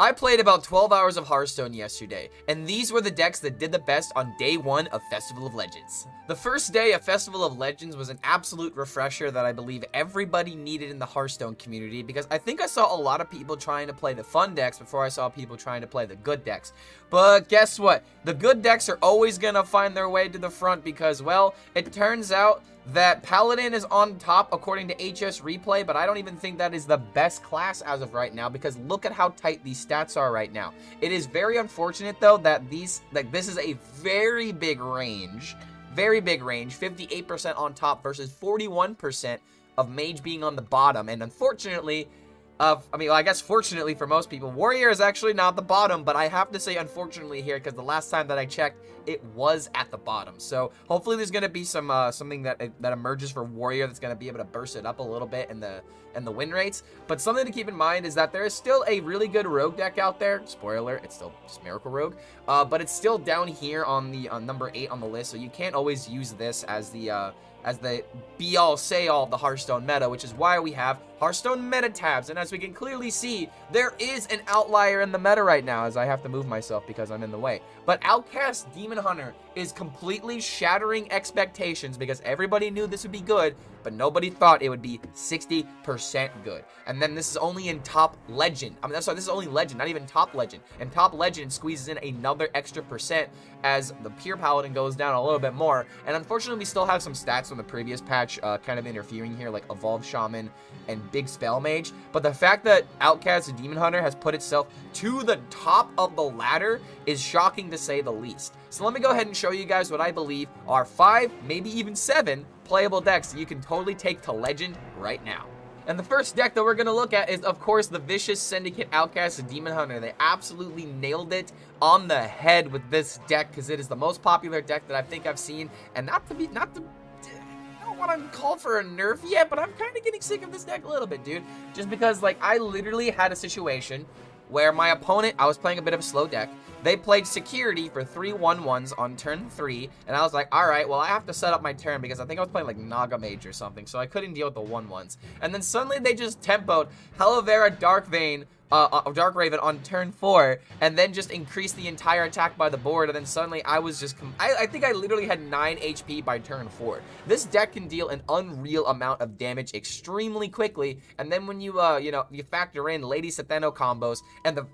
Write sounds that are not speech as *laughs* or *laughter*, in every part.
I played about 12 hours of Hearthstone yesterday, and these were the decks that did the best on day one of Festival of Legends. The first day of Festival of Legends was an absolute refresher that I believe everybody needed in the Hearthstone community because I think I saw a lot of people trying to play the fun decks before I saw people trying to play the good decks. But guess what? The good decks are always gonna find their way to the front because, well, it turns out that Paladin is on top according to HSReplay, but I don't even think that is the best class as of right now because look at how tight these stats are right now. It is very unfortunate though that these like this is a very big range, very big range, 58% on top versus 41% of Mage being on the bottom, and unfortunately, I mean, well, I guess fortunately for most people, Warrior is actually not the bottom, but I have to say unfortunately here because the last time that I checked, it was at the bottom. So hopefully there's going to be some uh, something that that emerges for Warrior that's going to be able to burst it up a little bit in the in the win rates. But something to keep in mind is that there is still a really good Rogue deck out there. Spoiler, it's still Miracle Rogue, uh, but it's still down here on the uh, number eight on the list. So you can't always use this as the uh, as the be-all, say-all of the Hearthstone meta, which is why we have Hearthstone meta tabs. And as we can clearly see, there is an outlier in the meta right now, as I have to move myself because I'm in the way. But Outcast Demon Hunter is completely shattering expectations because everybody knew this would be good, but nobody thought it would be 60% good. And then this is only in top legend. I mean, that's sorry, this is only legend, not even top legend. And top legend squeezes in another extra percent as the pure paladin goes down a little bit more. And unfortunately, we still have some stats from the previous patch uh, kind of interfering here, like evolved shaman and big spell mage. But the fact that Outcast Demon Hunter has put itself to the top of the ladder is shocking to say the least. So let me go ahead and show you guys what I believe are five, maybe even seven playable decks that you can totally take to Legend right now. And the first deck that we're going to look at is, of course, the Vicious Syndicate Outcast Demon Hunter. They absolutely nailed it on the head with this deck because it is the most popular deck that I think I've seen. And not to be, not to, I don't want to call for a nerf yet, but I'm kind of getting sick of this deck a little bit, dude. Just because, like, I literally had a situation where my opponent, I was playing a bit of a slow deck, they played security for three one ones on turn three, and I was like, all right, well, I have to set up my turn because I think I was playing like Naga Mage or something, so I couldn't deal with the one ones. And then suddenly they just tempoed Halveria Dark Vein uh, uh, Dark Raven on turn four, and then just increase the entire attack by the board, and then suddenly I was just, I, I, think I literally had 9 HP by turn four. This deck can deal an unreal amount of damage extremely quickly, and then when you, uh, you know, you factor in Lady S'theno combos, and the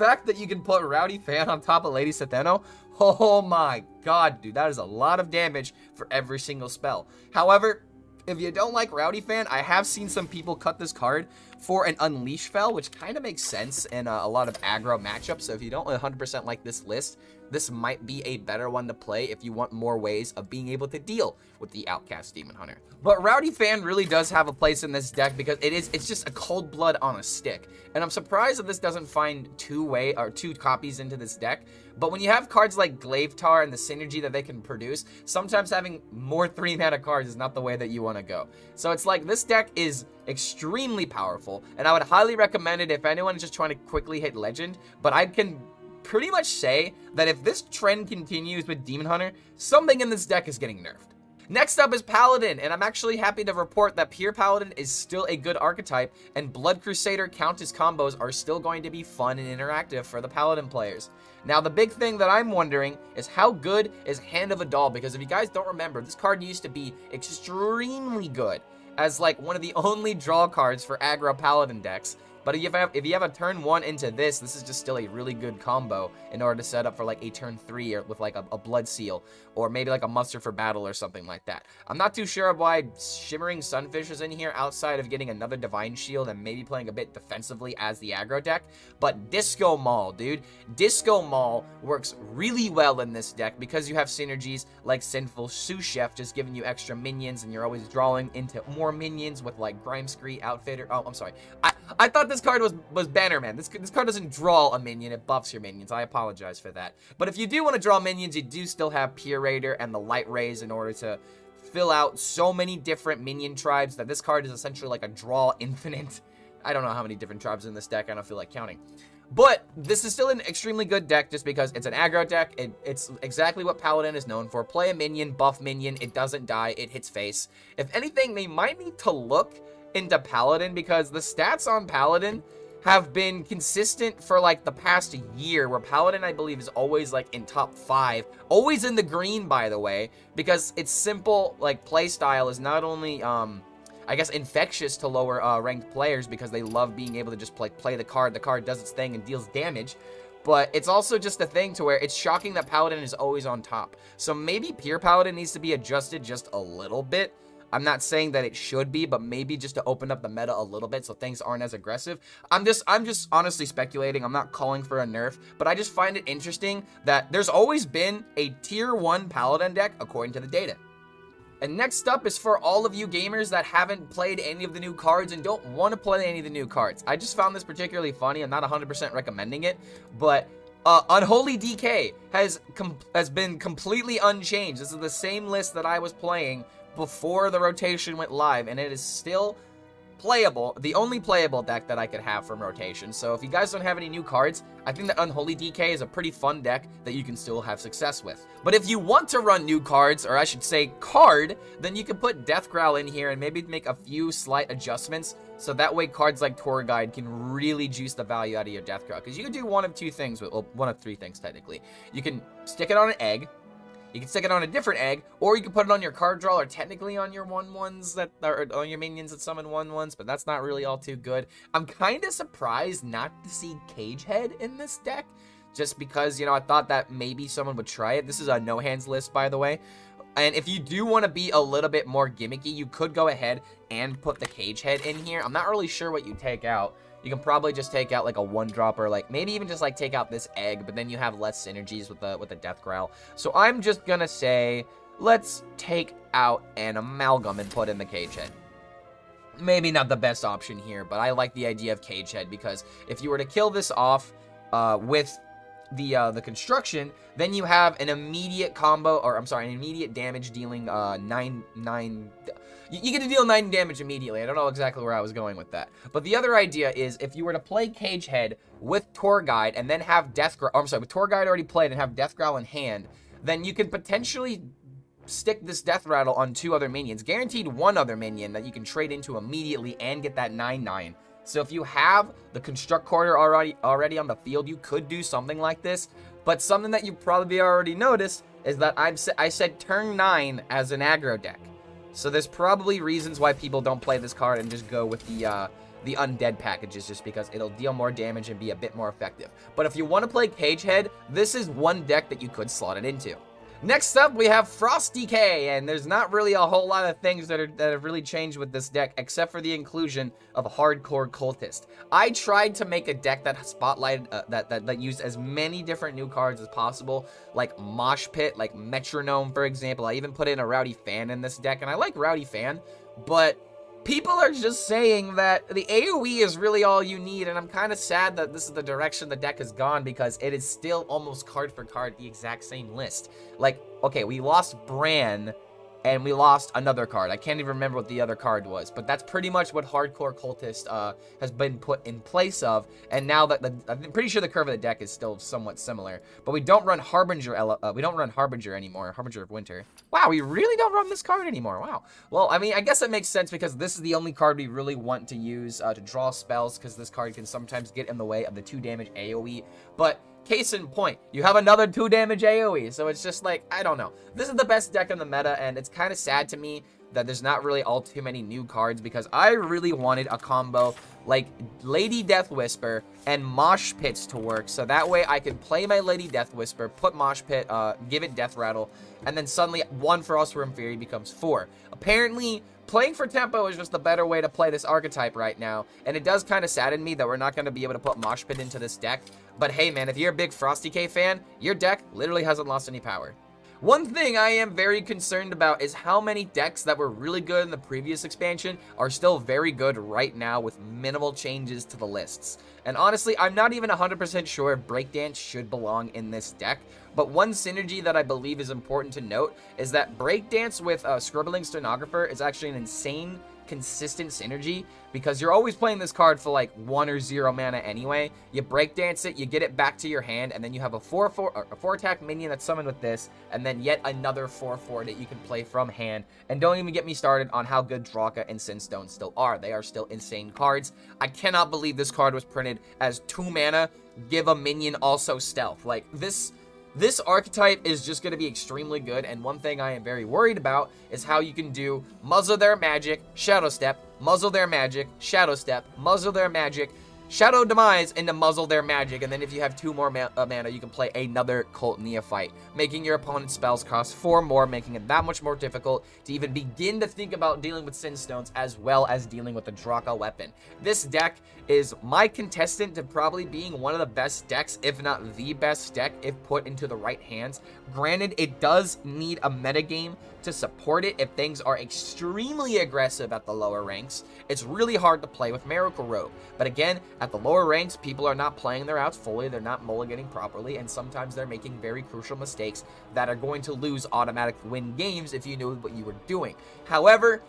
fact that you can put Rowdy Fan on top of Lady S'theno, oh my god, dude, that is a lot of damage for every single spell. However, if you don't like Rowdy Fan, I have seen some people cut this card for an Unleash Fel, which kind of makes sense in a, a lot of aggro matchups. So if you don't 100% like this list, this might be a better one to play if you want more ways of being able to deal with the Outcast Demon Hunter. But Rowdy Fan really does have a place in this deck because it is it's just a cold blood on a stick. And I'm surprised that this doesn't find two way or two copies into this deck. But when you have cards like Glaivetar and the synergy that they can produce, sometimes having more three mana cards is not the way that you want to go. So it's like this deck is extremely powerful, and I would highly recommend it if anyone is just trying to quickly hit Legend. But I can pretty much say that if this trend continues with Demon Hunter, something in this deck is getting nerfed. Next up is Paladin, and I'm actually happy to report that Pure Paladin is still a good archetype, and Blood Crusader Countess combos are still going to be fun and interactive for the Paladin players. Now, the big thing that I'm wondering is how good is Hand of A'dal, because if you guys don't remember, this card used to be extremely good as like one of the only draw cards for aggro Paladin decks, but if you, have, if you have a turn 1 into this, this is just still a really good combo in order to set up for like a turn 3 or with like a, a Blood Seal or maybe like a Muster for Battle or something like that. I'm not too sure why Shimmering Sunfish is in here outside of getting another Divine Shield and maybe playing a bit defensively as the aggro deck, but Disco Maul, dude. Disco Maul works really well in this deck because you have synergies like Sinful Sous Chef just giving you extra minions and you're always drawing into more minions with like Grimestreet Outfitter. Oh, I'm sorry. I, I thought this card was, was Bannerman. This, this card doesn't draw a minion, it buffs your minions. I apologize for that. But if you do want to draw minions, you do still have Pure and the Light Rays in order to fill out so many different minion tribes that this card is essentially like a draw *laughs* infinite. I don't know how many different tribes in this deck. I don't feel like counting. But this is still an extremely good deck just because it's an aggro deck. It, it's exactly what Paladin is known for. Play a minion, buff minion. It doesn't die. It hits face. If anything, they might need to look into Paladin because the stats on Paladin have been consistent for like the past year where Paladin I believe is always like in top 5 always in the green by the way because its simple like play style is not only um I guess infectious to lower uh, ranked players because they love being able to just play play the card. The card does its thing and deals damage. But it's also just a thing to where it's shocking that Paladin is always on top. So maybe Pure Paladin needs to be adjusted just a little bit I'm not saying that it should be, but maybe just to open up the meta a little bit so things aren't as aggressive. I'm just I'm just honestly speculating. I'm not calling for a nerf, but I just find it interesting that there's always been a tier 1 paladin deck according to the data. And next up is for all of you gamers that haven't played any of the new cards and don't want to play any of the new cards. I just found this particularly funny. I'm not 100% recommending it, but uh, Unholy DK has has been completely unchanged. This is the same list that I was playing before the rotation went live, and it is still playable, the only playable deck that I could have from rotation. So if you guys don't have any new cards, I think that Unholy DK is a pretty fun deck that you can still have success with. But if you want to run new cards, or I should say card, then you can put Death Growl in here and maybe make a few slight adjustments so that way cards like Tour Guide can really juice the value out of your Death Growl. Because you can do one of two things, with, well, one of three things technically. You can stick it on an egg, you can stick it on a different egg, or you can put it on your card draw, or technically on your 1-1s that are on your minions that summon 1-1s, but that's not really all too good. I'm kind of surprised not to see Cagehead in this deck, just because, you know, I thought that maybe someone would try it. This is a no-hands list, by the way. And if you do want to be a little bit more gimmicky, you could go ahead and put the Cagehead in here. I'm not really sure what you take out. You can probably just take out like a one drop or like maybe even just like take out this egg, but then you have less synergies with the with the death growl. So I'm just gonna say let's take out an amalgam and put in the cage head. Maybe not the best option here, but I like the idea of cage head because if you were to kill this off uh, with the uh, the construction, then you have an immediate combo, or I'm sorry, an immediate damage dealing uh, nine nine you, you get to deal 9 damage immediately. I don't know exactly where I was going with that. But the other idea is if you were to play Cagehead with Tour Guide and then have Death Growl, I'm sorry, with Tour Guide already played and have Death Growl in hand, then you can potentially stick this Death Rattle on two other minions. Guaranteed one other minion that you can trade into immediately and get that 9-9. So if you have the Construct Corridor already, already on the field, you could do something like this. But something that you probably already noticed is that I've I said turn 9 as an aggro deck. So there's probably reasons why people don't play this card and just go with the uh, the undead packages just because it'll deal more damage and be a bit more effective. But if you want to play Cagehead, this is one deck that you could slot it into. Next up, we have Frost DK, and there's not really a whole lot of things that, are, that have really changed with this deck, except for the inclusion of Hardcore Cultist. I tried to make a deck that spotlighted, uh, that, that, that used as many different new cards as possible, like Mosh Pit, like Metronome, for example. I even put in a Rowdy Fan in this deck, and I like Rowdy Fan, but people are just saying that the AoE is really all you need, and I'm kind of sad that this is the direction the deck has gone because it is still almost card for card the exact same list. Like, okay, we lost Brann and we lost another card. I can't even remember what the other card was, but that's pretty much what Hardcore Cultist uh, has been put in place of. And now that the, I'm pretty sure the curve of the deck is still somewhat similar, but we don't run Harbinger. Uh, we don't run Harbinger anymore. Harbinger of Winter. Wow, we really don't run this card anymore. Wow. Well, I mean, I guess it makes sense because this is the only card we really want to use uh, to draw spells because this card can sometimes get in the way of the two damage AOE. But Case in point, you have another 2 damage AoE, so it's just like, I don't know. This is the best deck in the meta, and it's kind of sad to me that there's not really all too many new cards because I really wanted a combo like Lady Deathwhisper and Mosh Pits to work so that way I could play my Lady Deathwhisper, put Mosh Pit, uh, give it Death Rattle, and then suddenly one Frostwyrm Fury becomes four. Apparently, playing for tempo is just the better way to play this archetype right now, and it does kind of sadden me that we're not going to be able to put Mosh Pit into this deck, but hey man, if you're a big Frost DK fan, your deck literally hasn't lost any power. One thing I am very concerned about is how many decks that were really good in the previous expansion are still very good right now with minimal changes to the lists. And honestly, I'm not even 100% sure if Breakdance should belong in this deck, but one synergy that I believe is important to note is that Breakdance with uh, Scribbling Stenographer is actually an insane consistent synergy because you're always playing this card for like one or zero mana anyway. You breakdance it, you get it back to your hand, and then you have a 4 4 a 4 attack minion that's summoned with this, and then yet another 4 4 that you can play from hand. And don't even get me started on how good Draka and Sinstone still are. They are still insane cards. I cannot believe this card was printed as 2 mana, give a minion also stealth. Like, this this archetype is just going to be extremely good, and one thing I am very worried about is how you can do muzzle their magic, shadow step, muzzle their magic, shadow step, muzzle their magic, Shadow Demise into muzzle their magic, and then if you have two more ma uh, mana, you can play another Cult Neophyte, making your opponent's spells cost four more, making it that much more difficult to even begin to think about dealing with Sin Stones as well as dealing with the Draka weapon. This deck is my contestant to probably being one of the best decks, if not the best deck, if put into the right hands. Granted, it does need a metagame to support it if things are extremely aggressive at the lower ranks. It's really hard to play with Miracle Rogue. But again, at the lower ranks, people are not playing their outs fully, they're not mulliganing properly, and sometimes they're making very crucial mistakes that are going to lose automatic win games if you knew what you were doing. However,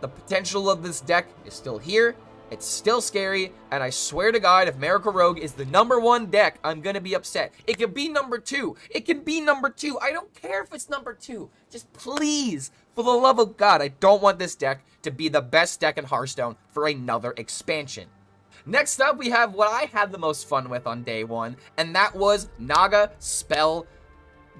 the potential of this deck is still here. It's still scary, and I swear to God, if Miracle Rogue is the number one deck, I'm gonna be upset. It could be number two. It can be number two. I don't care if it's number two. Just please, for the love of God, I don't want this deck to be the best deck in Hearthstone for another expansion. Next up, we have what I had the most fun with on day one, and that was Naga Spell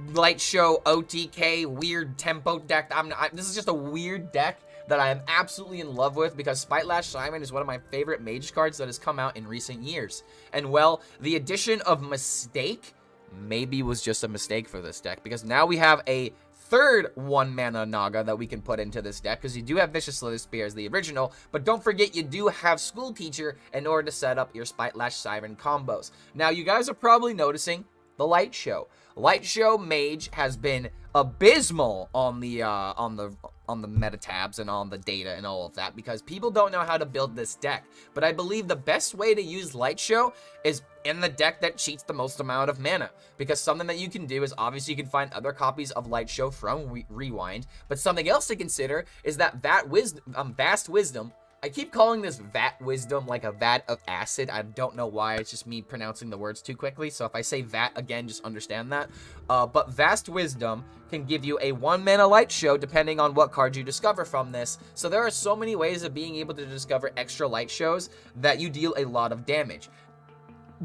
Light Show OTK weird tempo deck. I'm not, this is just a weird deck that I am absolutely in love with because Spitelash Siren is one of my favorite mage cards that has come out in recent years. And well, the addition of Mistake maybe was just a mistake for this deck because now we have a third one mana Naga that we can put into this deck because you do have Vicious Slitherspear as the original, but don't forget you do have School Teacher in order to set up your Spitelash Siren combos. Now you guys are probably noticing the Light Show. Light Show Mage has been abysmal on the uh, on the on the meta tabs and on the data and all of that because people don't know how to build this deck. But I believe the best way to use Light Show is in the deck that cheats the most amount of mana. Because something that you can do is obviously you can find other copies of Light Show from Re Rewind. But something else to consider is that that wisdom, um, Vast Wisdom I keep calling this vat wisdom like a vat of acid. I don't know why. It's just me pronouncing the words too quickly. So if I say vat again, just understand that. Uh, but vast wisdom can give you a one mana light show depending on what card you discover from this. So there are so many ways of being able to discover extra light shows that you deal a lot of damage.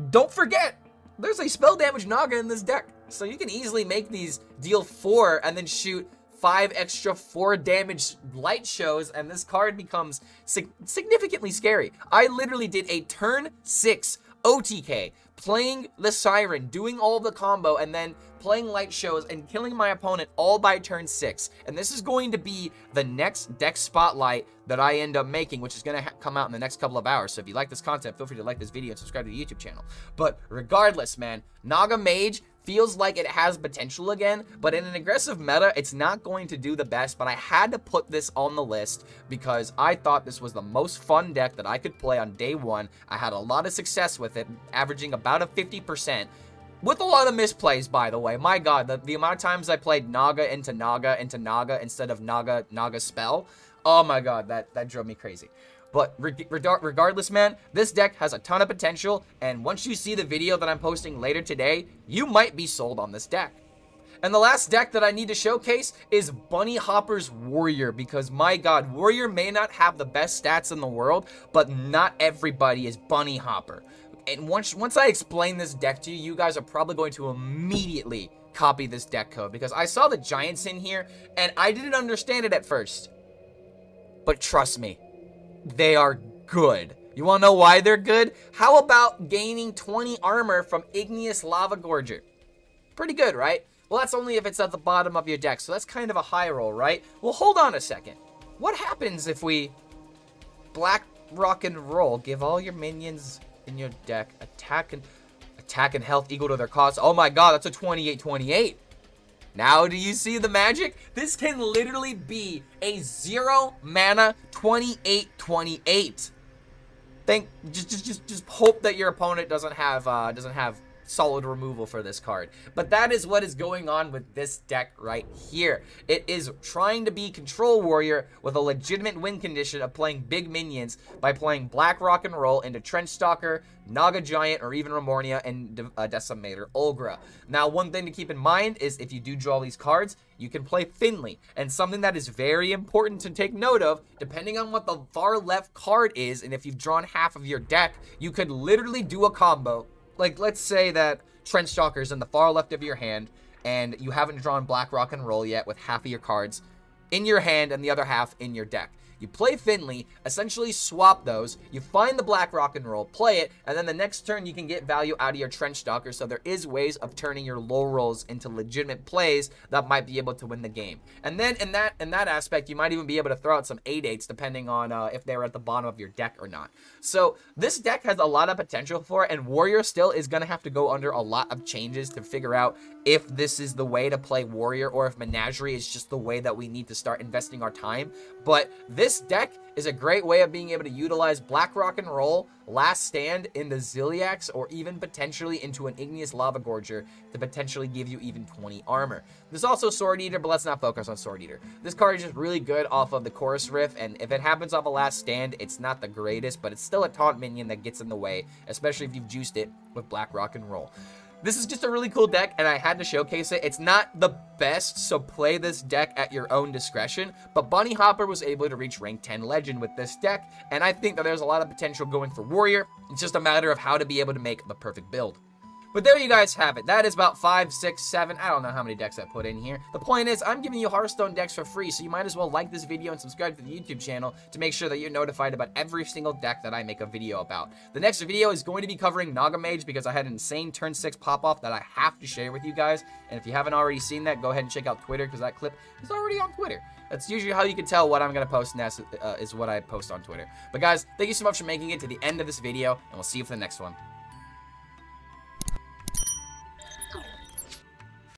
Don't forget, there's a spell damage Naga in this deck. So you can easily make these deal four and then shoot five extra four damage light shows, and this card becomes sig significantly scary. I literally did a turn six OTK, playing the Siren, doing all the combo, and then playing light shows and killing my opponent all by turn 6. And this is going to be the next deck spotlight that I end up making, which is going to come out in the next couple of hours. So if you like this content, feel free to like this video and subscribe to the YouTube channel. But regardless, man, Naga Mage feels like it has potential again, but in an aggressive meta, it's not going to do the best, but I had to put this on the list because I thought this was the most fun deck that I could play on day one. I had a lot of success with it, averaging about a 50%, with a lot of misplays, by the way. My god, the, the amount of times I played Naga into Naga into Naga instead of Naga Naga spell, oh my god, that, that drove me crazy. But regardless, man, this deck has a ton of potential, and once you see the video that I'm posting later today, you might be sold on this deck. And the last deck that I need to showcase is Bunnyhoppor's Warrior, because my god, Warrior may not have the best stats in the world, but not everybody is Bunnyhoppor. And once, once I explain this deck to you, you guys are probably going to immediately copy this deck code, because I saw the Giants in here, and I didn't understand it at first. But trust me, they are good. You want to know why they're good? How about gaining 20 armor from Igneous Lavagorger? Pretty good, right? Well, that's only if it's at the bottom of your deck, so that's kind of a high roll, right? Well, hold on a second. What happens if we black rock and roll, give all your minions in your deck attack and attack and health equal to their cost? Oh my god, that's a 28-28. Now do you see the magic? This can literally be a zero mana 28-28. Think just just just just hope that your opponent doesn't have uh doesn't have solid removal for this card. But that is what is going on with this deck right here. It is trying to be Control Warrior with a legitimate win condition of playing big minions by playing Black Rock and Roll into Trench Stalker, Naga Giant, or even Remornia and uh, Decimator Olgra. Now, one thing to keep in mind is if you do draw these cards, you can play Finley. And something that is very important to take note of, depending on what the far left card is, and if you've drawn half of your deck, you could literally do a combo. Like, let's say that Trench Stalker is in the far left of your hand, and you haven't drawn Black Rock and Roll yet with half of your cards in your hand and the other half in your deck. You play Finley, essentially swap those, you find the Black Rock and Roll, play it, and then the next turn you can get value out of your Trench Stalker, so there is ways of turning your low rolls into legitimate plays that might be able to win the game. And then in that in that aspect, you might even be able to throw out some 8-8s depending on uh, if they're at the bottom of your deck or not. So this deck has a lot of potential for it, and Warrior still is going to have to go under a lot of changes to figure out if this is the way to play Warrior or if Menagerie is just the way that we need to start investing our time. But this deck is a great way of being able to utilize Black Rock and Roll, Last Stand into Ziliax, or even potentially into an Igneous Lavagorger to potentially give you even 20 armor. There's also Sword Eater, but let's not focus on Sword Eater. This card is just really good off of the Chorus Riff, and if it happens off a Last Stand, it's not the greatest, but it's still a taunt minion that gets in the way, especially if you've juiced it with Black Rock and Roll. This is just a really cool deck, and I had to showcase it. It's not the best, so play this deck at your own discretion, but Bunnyhoppor was able to reach rank 10 Legend with this deck, and I think that there's a lot of potential going for Warrior. It's just a matter of how to be able to make the perfect build. But there you guys have it. That is about five, six, seven. I don't know how many decks I put in here. The point is, I'm giving you Hearthstone decks for free, so you might as well like this video and subscribe to the YouTube channel to make sure that you're notified about every single deck that I make a video about. The next video is going to be covering Naga Mage because I had an insane turn 6 pop-off that I have to share with you guys. And if you haven't already seen that, go ahead and check out Twitter because that clip is already on Twitter. That's usually how you can tell what I'm going to post next, uh, is what I post on Twitter. But guys, thank you so much for making it to the end of this video, and we'll see you for the next one.